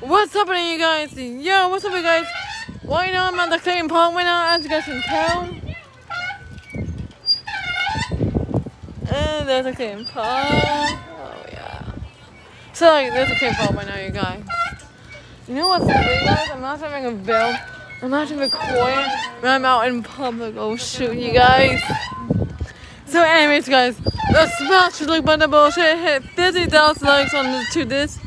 What's happening, you guys? Yo, what's up, you guys? Right now, I'm at the Clayton Park right now, as you guys can tell. And there's a Clayton Park. Oh, yeah. So, like, there's a Clayton Park right now, you guys. You know what's weird, guys? I'm not having a bill. I'm not having recording when I'm out in public. Oh, shoot, you guys. So, anyways, guys, let's smash the like button bullshit. Hit 50,000 likes on this, to this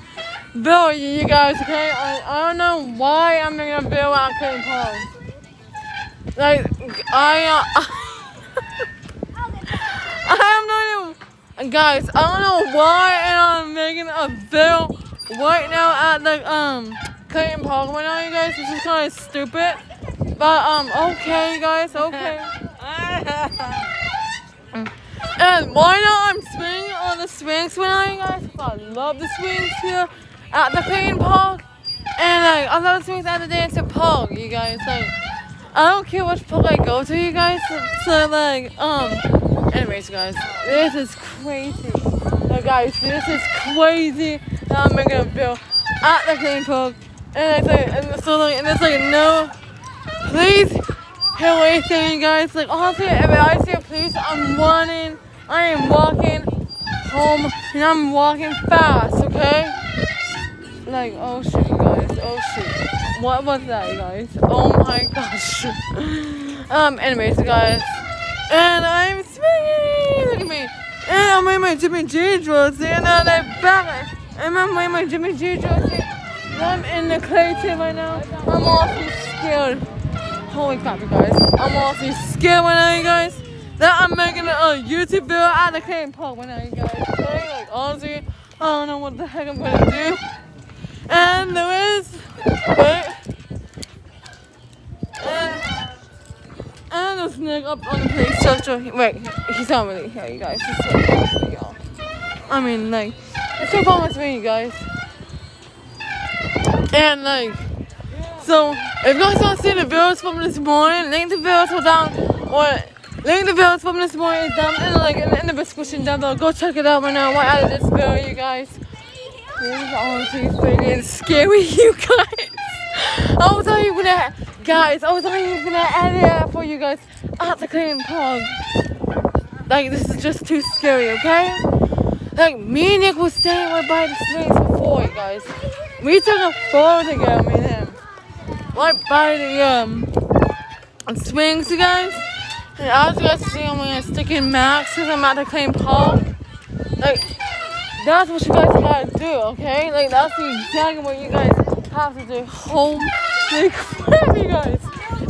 video, you guys. Okay, I, I don't know why I'm making a Bill at Clayton Park. Like, I, uh, I'm not even, guys. I don't know why I'm making a video right now at the um Clayton Park right now, you guys. This is kind of stupid, but um, okay, guys, okay. And why not? I'm swinging on the swings right now, you guys. I love the swings here at the Clayton Park. And like, I love the swings at the Dancing Park, you guys. Like, I don't care which park I go to, you guys. So, so like, um, anyways, guys, this is crazy. Guys, this is crazy that I'm making a bill at the Clayton Park. And it's like, and so like, and it's like, no, please hit away thing, guys. Like, honestly, if I see a police, I'm running. I am walking home, and I'm walking fast, okay? Like, oh you guys. Oh shit. What was that, you guys? Oh my gosh. um, anyways, guys. And I'm swinging. Look at me. And I'm wearing my Jimmy G jersey, and I'm like back. And I'm wearing my Jimmy G jersey. I'm in the clay Clayton right now. I'm awfully scared. Holy crap, you guys. I'm awfully scared right now, you guys. That I'm making a YouTube video at the Clayton Park right now, you guys. Like, honestly, I don't know what the heck I'm gonna do. And there is, wait. And, and there's Nick up on the police structure. Oh, wait, he's not really here, you guys. He's y'all. I mean, like, it's so fun with me, you guys. And like, so if you guys want to see the videos from this morning, link the videos down or link the videos from this morning is down in like in, in the description down below. Go check it out right now. Out of this video, you guys. This is honestly freaking scary, you guys. I was not gonna, guys. I was not gonna edit it for you guys at the Clayton Park. Like this is just too scary, okay? Like me and Nick was staying right by the snakes before, you guys. We took a photo together, me and him. Right by the um swings, you guys. And as you guys see, I'm wearing a sticking Max because I'm at the Clayton Park. Like, that's what you guys gotta do, okay? Like, that's exactly what you guys have to do. Home, like, crap, you guys.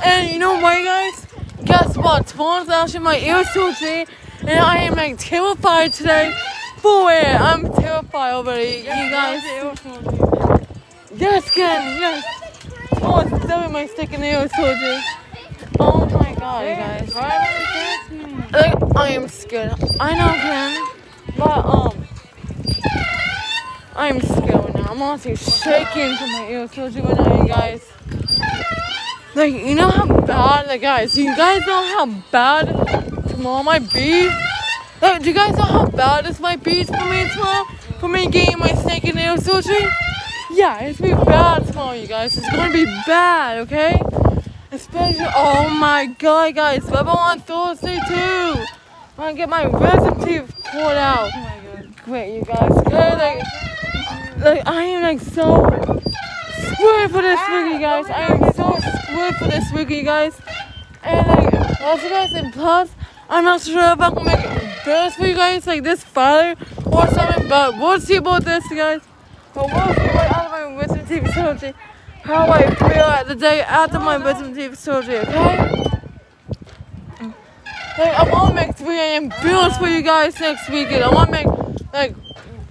And you know what, guys? Guess what? Tomorrow's actually my ear surgery, and I am like terrified today for it. I'm terrified already, you guys. Yes, Ken, yes. Oh, it's still my stick in the ear surgery. Oh my god, you guys. Like, I am scared. I know, Ken. But, um, I'm scared now. I'm honestly shaking from my ear surgery right now, you guys. Like, you know how bad, like, guys, you guys know how bad tomorrow might be? Like, do you guys know how bad this might be for me tomorrow? For me getting my snake and nail surgery? Yeah, it's gonna be bad tomorrow, you guys. It's gonna be bad, okay? Especially, oh my god, guys. Rebel on Thursday, too. I'm gonna get my wisdom teeth pulled out. Oh my god. Great, you guys. Good, like, like, I am, like, so screwed for this week, you guys. I am so screwed for this week, you guys. And, like, also, guys, and plus, I'm not sure if I'm gonna make videos for you guys, like, this Friday or something, but we'll see about this, guys. But we'll see what out of my wisdom teeth surgery how I feel at the day after my wisdom teeth surgery, okay? Like, I want to make 3 a.m. videos for you guys next weekend. I want to make, like,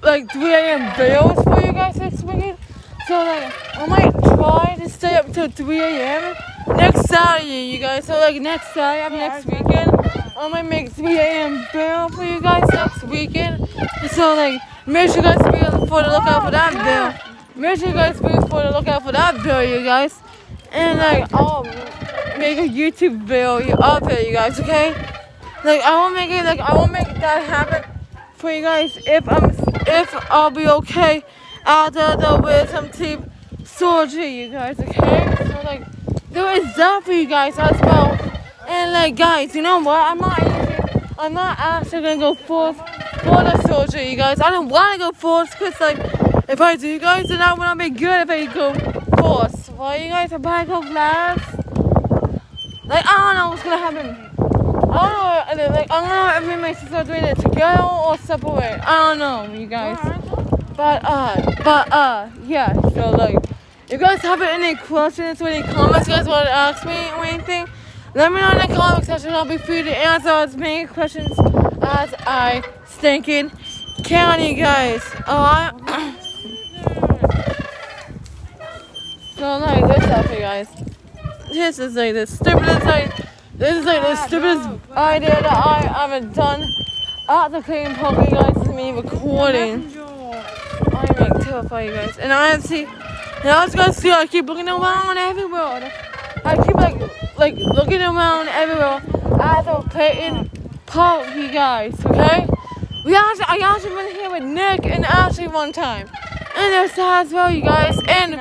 like 3 a.m. videos for you guys next weekend. So, like, I might try to stay up till 3 a.m. next Saturday, you guys. So, like, next Saturday, next weekend, I might make 3 a.m. video for you guys next weekend. So, like, make sure you guys be for the lookout for that video. Make sure you guys be for the lookout for that video, you guys. And like, I'll make a YouTube video up here, you guys. Okay? Like, I won't make it. Like, I won't make that happen for you guys if I'm if I'll be okay after the wisdom teeth soldier, you guys, okay? So, like, there is that for you guys as well. And, like, guys, you know what? I'm not I'm not actually gonna go forth for the soldier, you guys. I don't want to go forth because, like, if I do, guys, then would not be good if I go forth. Why, you guys, if I go last, like, I don't know what's gonna happen. I don't know, like, I don't know if my sisters are doing it together or separate. I don't know, you guys. But, uh, but, uh, yeah, so, like, if you guys have any questions or any comments you guys want to ask me or anything, let me know in the comment section. I'll be free to answer as many questions as I stinking can, you guys. Alright? so, like, this up, you guys. This is, like, the stupidest, like, this is, like, the stupidest idea that I haven't done at the clean park, you guys. Is me recording. I'm like terrified, you guys. And I see, and I was gonna see, I keep looking around everywhere. I keep like, like looking around everywhere at the Clayton Park, you guys. Okay? We actually, I actually went here with Nick and Ashley one time, and there's as well, you guys. And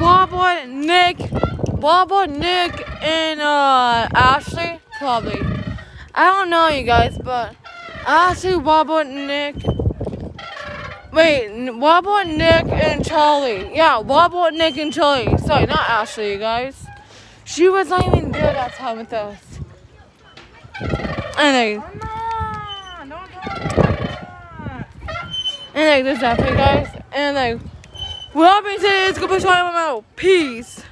Wobble, Nick, Wobble, Nick, and uh Ashley probably. I don't know, you guys, but Ashley, Wobble, Nick. Wait, Wobble, Nick, and Charlie. Yeah, Wobble, Nick, and Charlie. Sorry, not Ashley, you guys. She was not even there that time with us. Anyway. And like, that for you guys. And like, what happened today is gonna be my mouth. Peace.